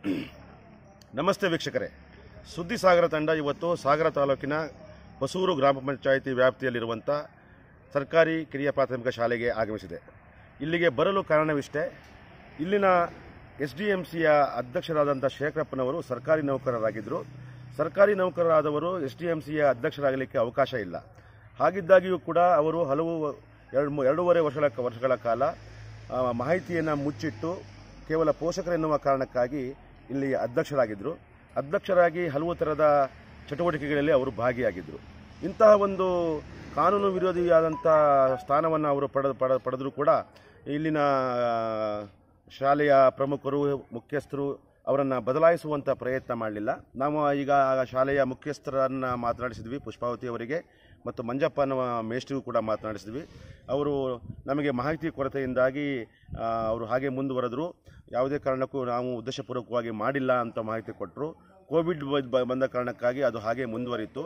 ನಮಸ್ತೆ ವೀಕ್ಷಕರೇ. ಸುದ್ದಿ ಸಾಗರ ತಂಡ ಇವತ್ತು ಸಾಗರ ತಾಲೂಕಿನ ಹೊಸೂರು ಗ್ರಾಮ ಪಂಚಾಯಿತಿ ವ್ಯಾಪ್ತಿಯಲ್ಲಿರುವಂಥ ಸರ್ಕಾರಿ ಕಿರಿಯ ಪ್ರಾಥಮಿಕ ಶಾಲೆಗೆ ಆಗಮಿಸಿದೆ. ಇಲ್ಲಿಗೆ ಬರಲು ಕಾರಣವಿಷ್ಟೇ, ಇಲ್ಲಿನ ಎಸ್ ಡಿ ಎಂ ಸಿಯ ಅಧ್ಯಕ್ಷರಾದಂಥ ಶೇಖರಪ್ಪನವರು ಸರ್ಕಾರಿ ನೌಕರರಾಗಿದ್ದರು ಸರ್ಕಾರಿ ನೌಕರರಾದವರು ಎಸ್ ಡಿ ಎಂ ಸಿಯ ಅಧ್ಯಕ್ಷರಾಗಲಿಕ್ಕೆ ಅವಕಾಶ ಇಲ್ಲ. ಹಾಗಿದ್ದಾಗಿಯೂ ಕೂಡ ಅವರು ಹಲವು ಎರಡು ಎರಡೂವರೆ ವರ್ಷಗಳ ವರ್ಷಗಳ ಕಾಲ ಮಾಹಿತಿಯನ್ನು ಮುಚ್ಚಿಟ್ಟು ಕೇವಲ ಪೋಷಕರೆನ್ನುವ ಕಾರಣಕ್ಕಾಗಿ ಇಲ್ಲಿ ಅಧ್ಯಕ್ಷರಾಗಿದ್ದರು ಅಧ್ಯಕ್ಷರಾಗಿ ಹಲವು ಥರದ ಚಟುವಟಿಕೆಗಳಲ್ಲಿ ಅವರು ಭಾಗಿಯಾಗಿದ್ದರು ಇಂತಹ ಒಂದು ಕಾನೂನು ವಿರೋಧಿಯಾದಂಥ ಸ್ಥಾನವನ್ನು ಅವರು ಪಡೆದು ಪಡ, ಪಡೆದರೂ ಕೂಡ ಇಲ್ಲಿನ ಶಾಲೆಯ ಪ್ರಮುಖರು, ಮುಖ್ಯಸ್ಥರು ಅವರನ್ನು ಬದಲಾಯಿಸುವಂಥ ಪ್ರಯತ್ನ ಮಾಡಲಿಲ್ಲ. ನಾವು ಈಗ ಶಾಲೆಯ ಮುಖ್ಯಸ್ಥರನ್ನು ಮಾತನಾಡಿಸಿದ್ವಿ, ಪುಷ್ಪಾವತಿ ಅವರಿಗೆ ಮತ್ತು ಮಂಜಪ್ಪ ಅನ್ನುವ ಮೇಷ್ಟ್ರಿಗೂ ಕೂಡ ಮಾತನಾಡಿಸಿದ್ವಿ. ಅವರು ನಮಗೆ ಮಾಹಿತಿ ಕೊರತೆಯಿಂದಾಗಿ ಅವರು ಹಾಗೆ ಮುಂದುವರೆದರು. ಯಾವುದೇ ಕಾರಣಕ್ಕೂ ನಾವು ಉದ್ದೇಶಪೂರ್ವಕವಾಗಿ ಮಾಡಿಲ್ಲ ಅಂತ ಮಾಹಿತಿ ಕೊಟ್ಟರು. ಕೋವಿಡ್ ಬಂದ ಕಾರಣಕ್ಕಾಗಿ ಅದು ಹಾಗೆ ಮುಂದುವರಿತು.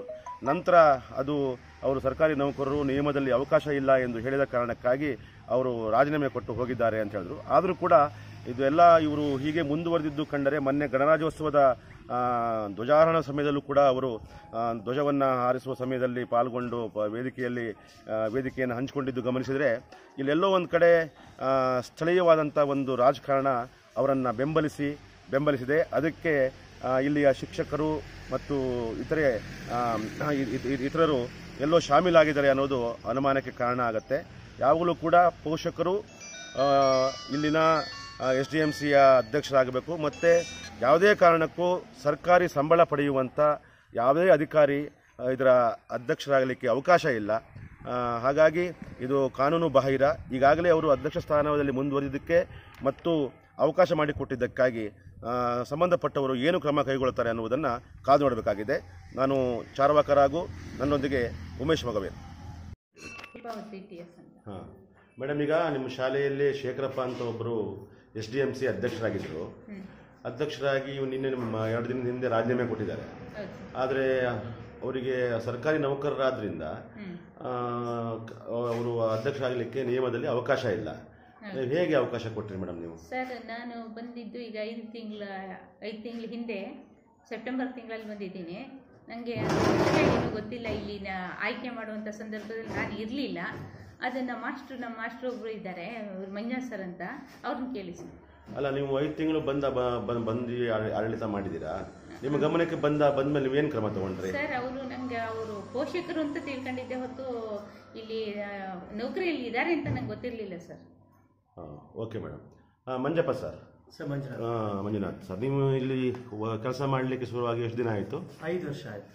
ನಂತರ ಅದು ಅವರು ಸರ್ಕಾರಿ ನೌಕರರು ನಿಯಮದಲ್ಲಿ ಅವಕಾಶ ಇಲ್ಲ ಎಂದು ಹೇಳಿದ ಕಾರಣಕ್ಕಾಗಿ ಅವರು ರಾಜೀನಾಮೆ ಕೊಟ್ಟು ಹೋಗಿದ್ದಾರೆ ಅಂತ ಹೇಳಿದ್ರು. ಆದರೂ ಕೂಡ ಇದು ಎಲ್ಲ ಇವರು ಹೀಗೆ ಮುಂದುವರೆದಿದ್ದು ಕಂಡರೆ ಮೊನ್ನೆ ಗಣರಾಜ್ಯೋತ್ಸವದ ಧ್ವಜಾರೋಹಣ ಸಮಯದಲ್ಲೂ ಕೂಡ ಅವರು ಧ್ವಜವನ್ನು ಹಾರಿಸುವ ಸಮಯದಲ್ಲಿ ಪಾಲ್ಗೊಂಡು ವೇದಿಕೆಯಲ್ಲಿ ವೇದಿಕೆಯನ್ನು ಹಂಚಿಕೊಂಡಿದ್ದು ಗಮನಿಸಿದರೆ, ಇಲ್ಲೆಲ್ಲೋ ಒಂದು ಕಡೆ ಸ್ಥಳೀಯವಾದಂಥ ಒಂದು ರಾಜಕಾರಣ ಅವರನ್ನು ಬೆಂಬಲಿಸಿ, ಬೆಂಬಲಿಸಿದೆ. ಅದಕ್ಕೆ ಇಲ್ಲಿಯ ಶಿಕ್ಷಕರು ಮತ್ತು ಇತರೆ ಇತರರು ಎಲ್ಲೋ ಶಾಮೀಲಾಗಿದ್ದಾರೆ ಅನ್ನೋದು ಅನುಮಾನಕ್ಕೆ ಕಾರಣ ಆಗುತ್ತೆ. ಯಾವಾಗಲೂ ಕೂಡ ಪೋಷಕರು ಇಲ್ಲಿನ ಎಸ್ ಡಿ ಎಂ ಸಿಯ ಅಧ್ಯಕ್ಷರಾಗಬೇಕು. ಮತ್ತು ಯಾವುದೇ ಕಾರಣಕ್ಕೂ ಸರ್ಕಾರಿ ಸಂಬಳ ಪಡೆಯುವಂಥ ಯಾವುದೇ ಅಧಿಕಾರಿ ಇದರ ಅಧ್ಯಕ್ಷರಾಗಲಿಕ್ಕೆ ಅವಕಾಶ ಇಲ್ಲ. ಹಾಗಾಗಿ ಇದು ಕಾನೂನು ಬಾಹಿರ. ಈಗಾಗಲೇ ಅವರು ಅಧ್ಯಕ್ಷ ಸ್ಥಾನದಲ್ಲಿ ಮುಂದುವರಿದಕ್ಕೆ ಮತ್ತು ಅವಕಾಶ ಮಾಡಿಕೊಟ್ಟಿದ್ದಕ್ಕಾಗಿ ಸಂಬಂಧಪಟ್ಟವರು ಏನು ಕ್ರಮ ಕೈಗೊಳ್ಳುತ್ತಾರೆ ಅನ್ನುವುದನ್ನು ಕಾದು ನೋಡಬೇಕಾಗಿದೆ. ನಾನು ಚಾರ್ವಾಕರಾಗು ನನ್ನೊಂದಿಗೆ ಉಮೇಶ್ ಮಗವೇನ್. ಹಾಂ. ಮೇಡಮ್ ಈಗ ನಿಮ್ಮ ಶಾಲೆಯಲ್ಲಿ ಶೇಖರಪ್ಪ ಅಂತ ಒಬ್ಬರು ಎಸ್ ಡಿ ಎಂ ಸಿ ಅಧ್ಯಕ್ಷರಾಗಿದ್ದರು ಅಧ್ಯಕ್ಷರಾಗಿ ಇವು ನಿನ್ನೆ ನಮ್ಮ ಎರಡು ದಿನದ ಹಿಂದೆ ರಾಜೀನಾಮೆ ಕೊಟ್ಟಿದ್ದಾರೆ. ಆದರೆ ಅವರಿಗೆ ಸರ್ಕಾರಿ ನೌಕರರಾದ್ರಿಂದ ಅವರು ಅವರು ಅಧ್ಯಕ್ಷರಾಗಲಿಕ್ಕೆ ನಿಯಮದಲ್ಲಿ ಅವಕಾಶ ಇಲ್ಲ. ಹೇಗೆ ಅವಕಾಶ ಕೊಟ್ಟಿರಿ ಮೇಡಮ್ ನೀವು? ಸರ್ ನಾನು ಬಂದಿದ್ದು ಈಗ ಐದು ತಿಂಗಳ ಐದು ತಿಂಗಳ ಹಿಂದೆ ಸೆಪ್ಟೆಂಬರ್ ತಿಂಗಳಲ್ಲಿ ಬಂದಿದ್ದೀನಿ. ನನಗೆ ಏನು ಗೊತ್ತಿಲ್ಲ ಇಲ್ಲಿನ ಆಯ್ಕೆ ಮಾಡುವಂಥ ಸಂದರ್ಭದಲ್ಲಿ ನಾನು ಇರಲಿಲ್ಲ. ಅದನ್ನು ಮಾಸ್ಟ್ರು ನಮ್ಮ ಮಾಸ್ಟರ್ ಒಬ್ಬರು ಇದ್ದಾರೆ ಮಂಜಾ ಮಂಜುನಾಥ್ ಸರ್ ಅಂತ ಅವ್ರನ್ನ ಕೇಳಿಸಿ. ಅಲ್ಲ ನೀವು ಐದು ತಿಂಗಳು ಬಂದ ಬ- ಬ- ಬಂದು ಆಡ- ಆಡಳಿತ ಮಾಡಿದ್ದೀರಾ? ನಿಮ್ಮ ಗಮನಕ್ಕೆ ಬಂದ ಬಂದ್ಮೇಲೆ ನೀವೇನು ಕ್ರಮ ತಗೊಂಡ್ರಿ? ಸರ್ ಅವರು ನನಗೆ ಅವರು ಪೋಷಕರು ಅಂತ ತಿಳ್ಕೊಂಡಿದ್ದೆ ಹೊತ್ತು ಇಲ್ಲಿ ನೌಕರಿಯಲ್ಲಿ ಇದ್ದಾರೆ ಅಂತ ನಂಗೆ ಗೊತ್ತಿರಲಿಲ್ಲ ಸರ್. ಹಾಂ ಓಕೆ ಮೇಡಮ್ ಹಾಂ ಮಂಜಪ್ಪ ಸರ್. ಸರ್ ಮಂಜುನಾಥ್. ಹಾಂ ಮಂಜುನಾಥ್ ಸರ್ ನೀವು ಇಲ್ಲಿ ಕೆಲಸ ಮಾಡಲಿಕ್ಕೆ ಶುರುವಾಗಿ ಎಷ್ಟು ದಿನ ಆಯಿತು? ಐದು ವರ್ಷ ಆಯಿತು.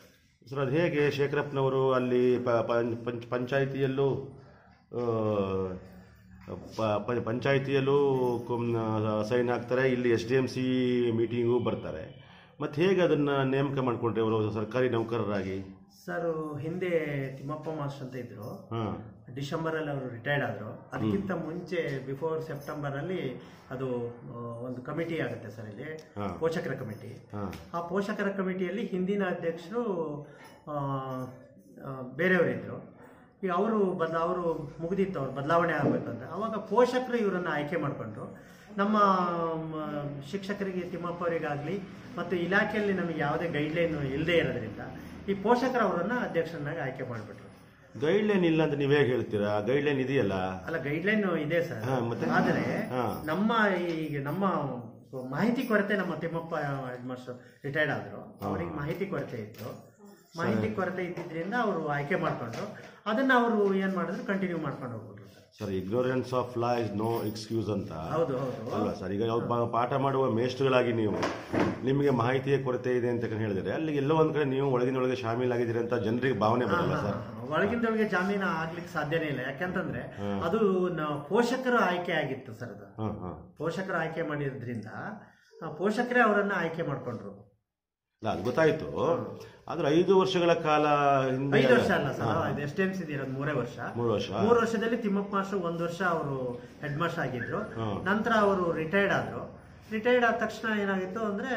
ಸರ್ ಅದು ಹೇಗೆ ಶೇಖರಪ್ಪನವರು ಅಲ್ಲಿ ಪಂಚಾಯಿತಿಯಲ್ಲೂ ಪಂಚಾಯಿತಿಯಲ್ಲೂ ಸೈನ್ ಆಗ್ತಾರೆ ಇಲ್ಲಿ S D M C meeting ಬರ್ತಾರೆ. ಮತ್ತು ಹೇಗೆ ಅದನ್ನು ನೇಮಕ ಮಾಡಿಕೊಂಡ್ರೆ ಅವರು ಸರ್ಕಾರಿ ನೌಕರರಾಗಿ? ಸರ್ ಹಿಂದೆ ತಿಮ್ಮಪ್ಪ ಮಾಸ್ಟರ್ ಅಂತ ಇದ್ರು. ಹಾಂ. ಡಿಸೆಂಬರ್ ಅಲ್ಲಿ ಅವರು ರಿಟೈರ್ಡ್ ಆದರು. ಅದಕ್ಕಿಂತ ಮುಂಚೆ ಬಿಫೋರ್ ಸೆಪ್ಟೆಂಬರಲ್ಲಿ ಅದು ಒಂದು ಕಮಿಟಿ ಆಗುತ್ತೆ ಸರ್ ಇಲ್ಲಿ. ಪೋಷಕರ ಕಮಿಟಿ ಆ ಪೋಷಕರ ಕಮಿಟಿಯಲ್ಲಿ ಹಿಂದಿನ ಅಧ್ಯಕ್ಷರು ಬೇರೆಯವರಿದ್ದರು ಈಗ ಅವರು ಬದ ಅವರು ಮುಗಿದಿತ್ತು ಅವ್ರು ಬದಲಾವಣೆ ಆಗಬೇಕಂತ ಅವಾಗ ಪೋಷಕರು ಇವರನ್ನು ಆಯ್ಕೆ ಮಾಡಿಕೊಂಡ್ರು. ನಮ್ಮ ಶಿಕ್ಷಕರಿಗೆ ತಿಮ್ಮಪ್ಪ ಅವರಿಗಾಗಲಿ ಮತ್ತು ಇಲಾಖೆಯಲ್ಲಿ ನಮಗೆ ಯಾವುದೇ ಗೈಡ್ಲೈನ್ ಇಲ್ಲದೆ ಇರೋದ್ರಿಂದ ಈ ಪೋಷಕರು ಅವರನ್ನು ಅಧ್ಯಕ್ಷರನ್ನಾಗಿ ಆಯ್ಕೆ ಮಾಡಿಬಿಟ್ರು. ಗೈಡ್ಲೈನ್ ಇಲ್ಲ ಅಂತ ನೀವು ಹೇಗೆ ಹೇಳ್ತೀರಾ? ಗೈಡ್ಲೈನ್ ಇದೆಯಲ್ಲ? ಅಲ್ಲ ಗೈಡ್ಲೈನ್ ಇದೆ ಸರ್. ಮತ್ತೆ? ಆದರೆ ನಮ್ಮ ಈಗ ನಮ್ಮ ಮಾಹಿತಿ ಕೊರತೆ ನಮ್ಮ ತಿಮ್ಮಪ್ಪ ಹೆಡ್ ಮಾಸ್ಟರ್ ರಿಟೈರ್ಡ್ ಆದ್ರು. ಅವರಿಗೆ ಮಾಹಿತಿ ಕೊರತೆ ಇತ್ತು. ಮಾಹಿತಿ ಕೊರತೆ ಇದ್ದಿದ್ರಿಂದ ಅವರು ಆಯ್ಕೆ ಮಾಡ್ಕೊಂಡ್ರು. ಅದನ್ನ ಅವರು ಏನ್ ಮಾಡಿದ್ರು? ಕಂಟಿನ್ಯೂ ಮಾಡ್ಕೊಂಡು ಹೋಗ್ಬಿಟ್ರು. Sir ignorance of law is no excuse ಅಂತ. ಹೌದು ಹೌದು. ಅಲ್ವಾ ಸರ್? ಈಗ ಪಾಠ ಮಾಡುವ ಮೇಷ್ಟ್ರುಗಳಾಗಿ ನೀವು ನಿಮಗೆ ಮಾಹಿತಿಯ ಕೊರತೆ ಇದೆ ಅಂತ ಹೇಳಿದರೆ ಅಲ್ಲಿ ಎಲ್ಲೋ ಒಂದು ಕಡೆ ನೀವು ಒಳಗಿನೊಳಗೆ ಶಾಮೀಲಾಗಿದ್ದೀರಿ ಅಂತ ಜನರಿಗೆ ಭಾವನೆ ಬರಲ್ಲ ಸರ್. ಒಳಗಿನೊಳಗೆ ಜಾಮೀನು ಆಗ್ಲಿಕ್ಕೆ ಸಾಧ್ಯನೇ ಇಲ್ಲ. ಯಾಕಂತಂದ್ರೆ ಅದು ಪೋಷಕರ ಆಯ್ಕೆ ಆಗಿತ್ತು ಸರ್ ಅದು. ಪೋಷಕರು ಆಯ್ಕೆ ಮಾಡಿದ್ರಿಂದ ಪೋಷಕರೇ ಅವರನ್ನ ಆಯ್ಕೆ ಮಾಡ್ಕೊಂಡ್ರು. ಅಲ್ಲ ಅದು ಗೊತ್ತಾಯ್ತು. ಆದ್ರೆ ಐದು ವರ್ಷಗಳ ಕಾಲ ಹಿಂದೆ ಐದು ವರ್ಷ ಅಲ್ಲ ಸರ್ ಇದು ಎಸ್ ಟಿ ಎಂ ಇರೋದು ಮೂರೇ ವರ್ಷ. ಮೂರು ವರ್ಷ. ಮೂರು ವರ್ಷದಲ್ಲಿ ತಿಮ್ಮಪ್ಪ ಮಾಸ್ಟರ್ ಒಂದು ವರ್ಷ ಅವರು ಹೆಡ್ ಮಾಸ್ಟರ್ ಆಗಿದ್ರು. ನಂತರ ಅವರು ರಿಟೈರ್ಡ್ ಆದ್ರು. ರಿಟೈರ್ಡ್ ಆದ ತಕ್ಷಣ ಏನಾಗಿತ್ತು ಅಂದ್ರೆ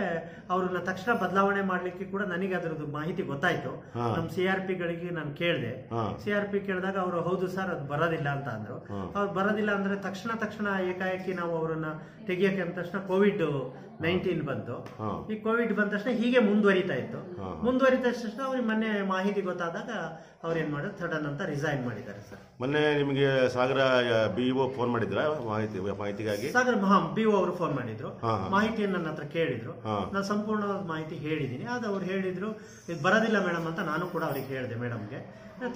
ಅವ್ರನ್ನ ತಕ್ಷಣ ಬದಲಾವಣೆ ಮಾಡ್ಲಿಕ್ಕೆ ಕೂಡ ನನಗೆ ಅದ್ರದ್ದು ಮಾಹಿತಿ ಗೊತ್ತಾಯ್ತು. ನಮ್ ಸಿ ಆರ್ ಪಿಗಳಿಗೆ ನಾನು ಕೇಳಿದೆ. ಸಿ ಆರ್ ಪಿ ಕೇಳಿದಾಗ ಅವರು ಹೌದು ಸರ್ ಅದು ಬರೋದಿಲ್ಲ ಅಂತ ಅಂದ್ರು. ಅವ್ರು ಬರೋದಿಲ್ಲ ಅಂದ್ರೆ ತಕ್ಷಣ ತಕ್ಷಣ ಏಕಾಏಕಿ ನಾವು ಅವರನ್ನ ತೆಗಿಯಕ್ಕೆ ಅಂದ ತಕ್ಷಣ ಕೋವಿಡ್ ನೈನ್ಟೀನ್ ಬಂತು. ಈ ಕೋವಿಡ್ ಬಂದ ತಕ್ಷಣ ಹೀಗೆ ಮುಂದುವರಿತಾ ಇತ್ತು. ಮುಂದುವರಿದ ತಕ್ಷಣ ಅವ್ರಿಗೆ ಮೊನ್ನೆ ಮಾಹಿತಿ ಗೊತ್ತಾದಾಗ ಅವ್ರು ಏನ್ ಮಾಡಿದ್ರು? ಸಡನ್ ಅಂತ ರಿಸೈನ್ ಮಾಡಿದ್ದಾರೆ ಸರ್. ಮೊನ್ನೆ ನಿಮಗೆ ಸಾಗರ ಬಿ ಒ ಫೋನ್ ಮಾಡಿದ್ರ? ಮಾಹಿತಿ ಮಾಹಿತಿಗಾಗಿ? ಸಾಗರ ಬಿ ಅವರು ಫೋನ್ ಮಾಡಿದ್ರು. ಮಾಹಿತಿಯನ್ನು ನನ್ನ ಹತ್ರ ಕೇಳಿದ್ರು. ನಾನು ಸಂಪೂರ್ಣವಾದ ಮಾಹಿತಿ ಹೇಳಿದ್ದೀನಿ. ಅದು ಅವ್ರು ಹೇಳಿದ್ರು ಇದು ಬರೋದಿಲ್ಲ ಮೇಡಮ್ ಅಂತ ನಾನು ಕೂಡ ಅವ್ರಿಗೆ ಹೇಳಿದೆ ಮೇಡಮ್ಗೆ.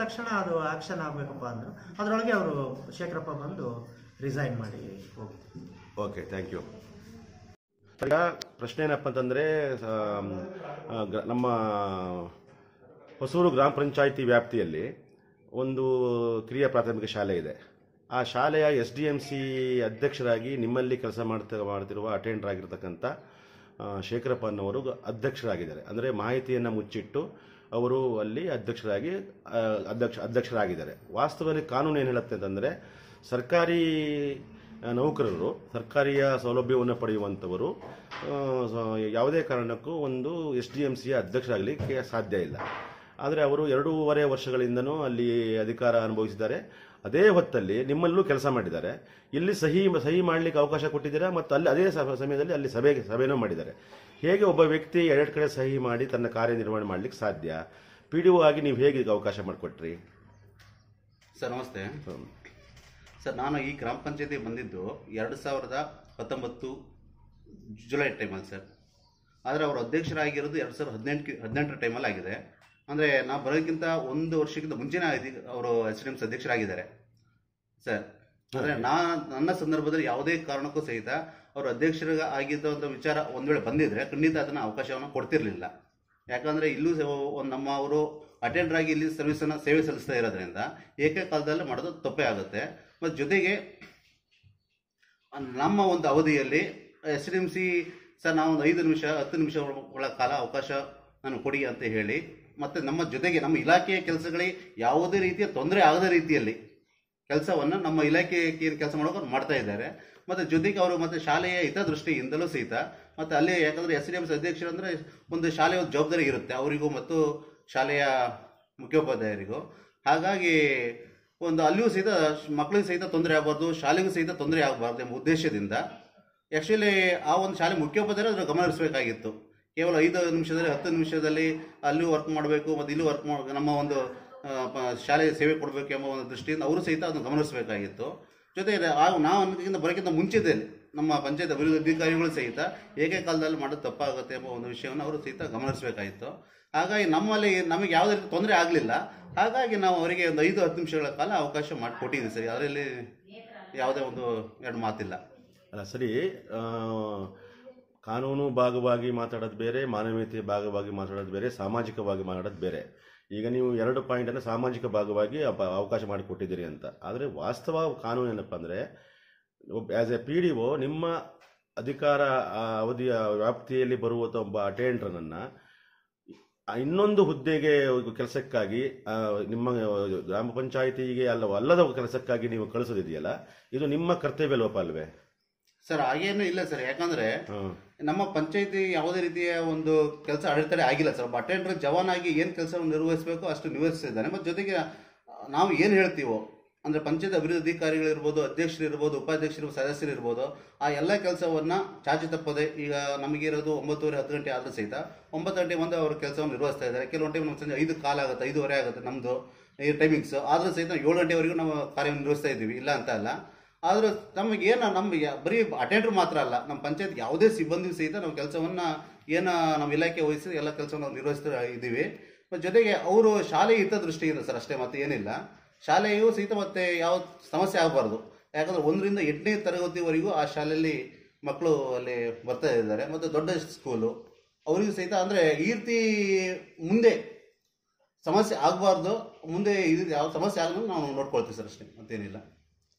ತಕ್ಷಣ ಅದು ಆಕ್ಷನ್ ಆಗಬೇಕಪ್ಪ ಅಂದರು. ಅದರೊಳಗೆ ಅವರು ಶೇಖರಪ್ಪ ಬಂದು ರಿಸೈನ್ ಮಾಡಿ ಹೋಗಿದ್ರು. ಓಕೆ ಥ್ಯಾಂಕ್ ಯು ಈಗ ಪ್ರಶ್ನೆ ಏನಪ್ಪ ಅಂತಂದರೆ ನಮ್ಮ ಹೊಸೂರು ಗ್ರಾಮ ಪಂಚಾಯಿತಿ ವ್ಯಾಪ್ತಿಯಲ್ಲಿ ಒಂದು ಕಿರಿಯ ಪ್ರಾಥಮಿಕ ಶಾಲೆ ಇದೆ. ಆ ಶಾಲೆಯ ಎಸ್ ಡಿ ಎಂ ಸಿ ಅಧ್ಯಕ್ಷರಾಗಿ ನಿಮ್ಮಲ್ಲಿ ಕೆಲಸ ಮಾಡ್ತಾ ಮಾಡ್ತಿರುವ ಅಟೆಂಡರ್ ಆಗಿರ್ತಕ್ಕಂಥ ಶೇಖರಪ್ಪ ಶೇಖರಪ್ಪನವರು ಅಧ್ಯಕ್ಷರಾಗಿದ್ದಾರೆ. ಅಂದರೆ ಮಾಹಿತಿಯನ್ನು ಮುಚ್ಚಿಟ್ಟು ಅವರು ಅಲ್ಲಿ ಅಧ್ಯಕ್ಷರಾಗಿ ಅಧ್ಯಕ್ಷ, ಅಧ್ಯಕ್ಷರಾಗಿದ್ದಾರೆ. ವಾಸ್ತವದಲ್ಲಿ ಕಾನೂನು ಏನು ಹೇಳುತ್ತೆ ಅಂತಂದರೆ, ಸರ್ಕಾರಿ ನೌಕರರು ಸರ್ಕಾರಿಯ ಸೌಲಭ್ಯವನ್ನು ಪಡೆಯುವಂಥವರು ಯಾವುದೇ ಕಾರಣಕ್ಕೂ ಒಂದು ಎಸ್ ಡಿ ಎಂ ಸಿಯ ಅಧ್ಯಕ್ಷರಾಗಲಿಕ್ಕೆ ಸಾಧ್ಯ ಇಲ್ಲ. ಆದರೆ ಅವರು ಎರಡೂವರೆ ವರ್ಷಗಳಿಂದನೂ ಅಲ್ಲಿ ಅಧಿಕಾರ ಅನುಭವಿಸಿದ್ದಾರೆ. ಅದೇ ಹೊತ್ತಲ್ಲಿ ನಿಮ್ಮಲ್ಲೂ ಕೆಲಸ ಮಾಡಿದ್ದಾರೆ. ಇಲ್ಲಿ ಸಹಿ ಸಹಿ ಮಾಡಲಿಕ್ಕೆ ಅವಕಾಶ ಕೊಟ್ಟಿದ್ದೀರಾ? ಮತ್ತು ಅಲ್ಲಿ ಅದೇ ಸಮಯದಲ್ಲಿ ಅಲ್ಲಿ ಸಭೆ ಸಭೆನೂ ಮಾಡಿದ್ದಾರೆ. ಹೇಗೆ ಒಬ್ಬ ವ್ಯಕ್ತಿ ಎರಡು ಕಡೆ ಸಹಿ ಮಾಡಿ ತನ್ನ ಕಾರ್ಯನಿರ್ವಹಣೆ ಮಾಡಲಿಕ್ಕೆ ಸಾಧ್ಯ? ಪಿ ಡಿ ಒ ಆಗಿ ನೀವು ಹೇಗೆ ಅವಕಾಶ ಮಾಡಿಕೊಟ್ರಿ? ಸರ್ ನಮಸ್ತೆ. ಸರ್, ನಾನು ಈ ಗ್ರಾಮ ಪಂಚಾಯತಿ ಬಂದಿದ್ದು ಎರಡು ಸಾವಿರದ ಹತ್ತೊಂಬತ್ತು ಜುಲೈ ಟೈಮಲ್ಲಿ ಸರ್. ಆದರೆ ಅವರು ಅಧ್ಯಕ್ಷರಾಗಿರೋದು ಎರಡು ಸಾವಿರದ ಹದಿನೆಂಟು, ಹದಿನೆಂಟರ ಟೈಮಲ್ಲಿ ಆಗಿದೆ. ಅಂದರೆ ನಾವು ಬರೋದಕ್ಕಿಂತ ಒಂದು ವರ್ಷಕ್ಕಿಂತ ಮುಂಚೆನೇ ಅವರು ಎಸ್ ಡಿ ಎಮ್ಸ್ ಅಧ್ಯಕ್ಷರಾಗಿದ್ದಾರೆ. ಸರ್, ಅಂದರೆ ನಾ, ನನ್ನ ಸಂದರ್ಭದಲ್ಲಿ ಯಾವುದೇ ಕಾರಣಕ್ಕೂ ಸಹಿತ ಅವರು ಅಧ್ಯಕ್ಷರ ಆಗಿದ್ದ ಒಂದು ವಿಚಾರ ಒಂದು ವೇಳೆ ಬಂದಿದ್ರೆ ಖಂಡಿತ ಅದನ್ನು ಅವಕಾಶವನ್ನು ಕೊಡ್ತಿರಲಿಲ್ಲ. ಯಾಕಂದರೆ ಇಲ್ಲೂ ಒಂದು ನಮ್ಮ ಅವರು ಅಟೆಂಡರ್ ಆಗಿ ಇಲ್ಲಿ ಸರ್ವಿಸನ್ನು ಸೇವೆ ಸಲ್ಲಿಸ್ತಾ ಇರೋದ್ರಿಂದ ಏಕಕಾಲದಲ್ಲಿ ಮಾಡೋದು ತಪ್ಪೇ ಆಗುತ್ತೆ. ಮತ್ತು ಜೊತೆಗೆ ನಮ್ಮ ಒಂದು ಅವಧಿಯಲ್ಲಿ S D M C sir ನಾವು ಒಂದು ಐದು ನಿಮಿಷ, ಹತ್ತು ನಿಮಿಷ ಒಳ ಕಾಲ ಅವಕಾಶ ನಾನು ಕೊಡಿ ಅಂತ ಹೇಳಿ, ಮತ್ತು ನಮ್ಮ ಜೊತೆಗೆ ನಮ್ಮ ಇಲಾಖೆಯ ಕೆಲಸಗಳಿಗೆ ಯಾವುದೇ ರೀತಿಯ ತೊಂದರೆ ಆಗದ ರೀತಿಯಲ್ಲಿ ಕೆಲಸವನ್ನು ನಮ್ಮ ಇಲಾಖೆ ಏನು ಕೆಲಸ ಮಾಡೋಕೆ ಮಾಡ್ತಾ ಇದ್ದಾರೆ. ಮತ್ತು ಜೊತೆಗೆ ಅವರು ಮತ್ತು ಶಾಲೆಯ ಹಿತದೃಷ್ಟಿಯಿಂದಲೂ ಸಹಿತ, ಮತ್ತು ಅಲ್ಲಿ ಯಾಕಂದರೆ ಎಸ್ ಡಿ ಎಂ ಅಧ್ಯಕ್ಷರು ಅಂದರೆ ಒಂದು ಶಾಲೆಯ ಒಂದು ಜವಾಬ್ದಾರಿ ಇರುತ್ತೆ, ಅವರಿಗೂ ಮತ್ತು ಶಾಲೆಯ ಮುಖ್ಯೋಪಾಧ್ಯಾಯರಿಗೂ. ಹಾಗಾಗಿ ಒಂದು ಅಲ್ಲಿಯೂ ಸಹಿತ ಮಕ್ಕಳಿಗೆ ಸಹಿತ ತೊಂದರೆ ಆಗಬಾರ್ದು, ಶಾಲೆಗೂ ಸಹಿತ ತೊಂದರೆ ಆಗಬಾರ್ದು ಎಂಬ ಉದ್ದೇಶದಿಂದ ಆ್ಯಕ್ಚುಲಿ ಆ ಒಂದು ಶಾಲೆ ಮುಖ್ಯೋಪಾಧ್ಯಾಯರು ಅದರ ಗಮನ ಹರಿಸಬೇಕಾಗಿತ್ತು. ಕೇವಲ ಐದು ನಿಮಿಷದಲ್ಲಿ, ಹತ್ತು ನಿಮಿಷದಲ್ಲಿ ಅಲ್ಲೂ ವರ್ಕ್ ಮಾಡಬೇಕು ಮತ್ತು ಇಲ್ಲೂ ವರ್ಕ್ ಮಾಡ, ನಮ್ಮ ಒಂದು ಶಾಲೆಗೆ ಸೇವೆ ಕೊಡಬೇಕು ಎಂಬ ಒಂದು ದೃಷ್ಟಿಯಿಂದ ಅವರು ಸಹಿತ ಅದನ್ನು ಗಮನಿಸಬೇಕಾಗಿತ್ತು ಜೊತೆಗೆ ಆ, ನಾವು ಅನ್ನೋದಕ್ಕಿಂತ ಬರೋಕ್ಕಿಂತ ಮುಂಚಿತದಲ್ಲಿ ನಮ್ಮ ಪಂಚಾಯತ್ ಅಭಿವೃದ್ಧಿ ಅಧಿಕಾರಿಗಳು ಸಹಿತ ಏಕಕಾಲದಲ್ಲಿ ಮಾಡೋದು ತಪ್ಪಾಗುತ್ತೆ ಎಂಬ ಒಂದು ವಿಷಯವನ್ನು ಅವರು ಸಹಿತ ಗಮನಿಸಬೇಕಾಗಿತ್ತು ಹಾಗಾಗಿ ನಮ್ಮಲ್ಲಿ ನಮಗೆ ಯಾವುದೇ ರೀತಿ ತೊಂದರೆ ಆಗಲಿಲ್ಲ. ಹಾಗಾಗಿ ನಾವು ಅವರಿಗೆ ಒಂದು ಐದು ಹತ್ತು ನಿಮಿಷಗಳ ಕಾಲ ಅವಕಾಶ ಮಾಡಿಕೊಟ್ಟಿದ್ದೀವಿ ಸರಿ. ಅದರಲ್ಲಿ ಯಾವುದೇ ಒಂದು ಎರಡು ಮಾತಿಲ್ಲ. ಅಲ್ಲ, ಸರಿ. ಕಾನೂನು ಭಾಗವಾಗಿ ಮಾತಾಡೋದು ಬೇರೆ, ಮಾನವೀಯತೆ ಭಾಗವಾಗಿ ಮಾತಾಡೋದು ಬೇರೆ, ಸಾಮಾಜಿಕವಾಗಿ ಮಾತಾಡೋದು ಬೇರೆ. ಈಗ ನೀವು ಎರಡು ಪಾಯಿಂಟನ್ನು ಸಾಮಾಜಿಕ ಭಾಗವಾಗಿ ಅವಕಾಶ ಮಾಡಿಕೊಟ್ಟಿದ್ದೀರಿ ಅಂತ. ಆದರೆ ವಾಸ್ತವ ಕಾನೂನು ಏನಪ್ಪ ಅಂದರೆ as a P D O ನಿಮ್ಮ ಅಧಿಕಾರ ಅವಧಿಯ ವ್ಯಾಪ್ತಿಯಲ್ಲಿ ಬರುವಂಥ ಒಬ್ಬ ಅಟೆಂಡರನ್ನು ಇನ್ನೊಂದು ಹುದ್ದೆಗೆ ಕೆಲಸಕ್ಕಾಗಿ ನಿಮ್ಮ ಗ್ರಾಮ ಪಂಚಾಯಿತಿಗೆ ಅಲ್ಲ ಅಲ್ಲದ ಕೆಲಸಕ್ಕಾಗಿ ನೀವು ಕಳಿಸೋದಿದೆಯಲ್ಲ ಇದು ನಿಮ್ಮ ಕರ್ತವ್ಯ ಲೋಪ ಅಲ್ವೇ ಸರ್ ಹಾಗೇನು ಇಲ್ಲ ಸರ್. ಯಾಕಂದ್ರೆ ನಮ್ಮ ಪಂಚಾಯತಿ ಯಾವುದೇ ರೀತಿಯ ಒಂದು ಕೆಲಸ ಅಡೆತಡೆ ಆಗಿಲ್ಲ ಸರ್. ಒಬ್ಬ ಅಟೆಂಡರ್ ಜವಾನ್ ಆಗಿ ಏನು ಕೆಲಸ ನಿರ್ವಹಿಸಬೇಕು ಅಷ್ಟು ನಿರ್ವಹಿಸಿದ್ದಾನೆ ಮತ್ತು ಜೊತೆಗೆ ನಾವು ಏನು ಹೇಳ್ತೀವೋ ಅಂದ್ರೆ ಪಂಚಾಯತ್ ಅಭಿವೃದ್ಧಿ ಅಧಿಕಾರಿಗಳಿರ್ಬೋದು ಅಧ್ಯಕ್ಷರು ಇರ್ಬೋದು ಉಪಾಧ್ಯಕ್ಷರು ಸದಸ್ಯರು ಇರ್ಬೋದು ಆ ಎಲ್ಲ ಕೆಲಸವನ್ನ ಚಾಚು ತಪ್ಪದೆ ಈಗ ನಮಗಿರೋದು ಒಂಬತ್ತುವರೆ, ಹತ್ತು ಗಂಟೆ ಆದರೂ ಸಹಿತ ಒಂಬತ್ತು ಗಂಟೆ ಬಂದು ಅವರು ಕೆಲಸವನ್ನು ನಿರ್ವಹಿಸ್ತಾ ಇದ್ದಾರೆ. ಕೆಲವೊಂದು ಟೈಮ್ ನಮ್ಮ ಸಂಜೆ ಐದು ಕಾಲ ಆಗುತ್ತೆ, ಐದುವರೆ ಆಗುತ್ತೆ ನಮ್ಮದು ಈ ಟೈಮಿಂಗ್ಸ್ ಆದರೂ ಸಹಿತ ಏಳು ಗಂಟೆವರೆಗೂ ನಾವು ಕಾರ್ಯವನ್ನು ನಿರ್ವಹಿಸ್ತಾ ಇದ್ದೀವಿ, ಇಲ್ಲ ಅಂತ ಅಲ್ಲ. ಆದ್ರೂ ಏನು ನಮ್ಮ ಬರೀ ಅಟೆಂಡರ್ ಮಾತ್ರ ಅಲ್ಲ ನಮ್ಮ ಪಂಚಾಯತ್ ಯಾವುದೇ ಸಿಬ್ಬಂದಿ ಸಹಿತ ನಾವು ಕೆಲಸವನ್ನ ಏನು ನಮ್ಮ ಇಲಾಖೆ ವಹಿಸಿ ಎಲ್ಲ ಕೆಲಸವನ್ನು ನಾವು ನಿರ್ವಹಿಸ್ತಾ ಇದ್ದೀವಿ. ಜೊತೆಗೆ ಅವರು ಶಾಲೆ ಶಾಲೆಯ ದೃಷ್ಟಿಯಿಂದ ಸರ್ ಅಷ್ಟೇ, ಮತ್ತೆ ಏನಿಲ್ಲ. ಶಾಲೆಯು ಸಹಿತ ಮತ್ತೆ ಯಾವ ಸಮಸ್ಯೆ ಆಗಬಾರ್ದು. ಯಾಕಂದ್ರೆ ಒಂದರಿಂದ ಎಂಟನೇ ತರಗತಿವರೆಗೂ ಆ ಶಾಲೆಯಲ್ಲಿ ಮಕ್ಕಳು ಅಲ್ಲಿ ಬರ್ತಾ ಇದ್ದಾರೆ. ಮತ್ತು ದೊಡ್ಡ ಸ್ಕೂಲು ಅವರಿಗೂ ಸಹಿತ ಅಂದರೆ ಈ ರೀತಿ ಮುಂದೆ ಸಮಸ್ಯೆ ಆಗಬಾರ್ದು. ಮುಂದೆ ಇದು ಯಾವ ಸಮಸ್ಯೆ ಆಗಲು ನಾವು ನೋಡ್ಕೊಳ್ತೀವಿ ಸರ್ ಅಷ್ಟೇ. ಮತ್ತೇನಿಲ್ಲ.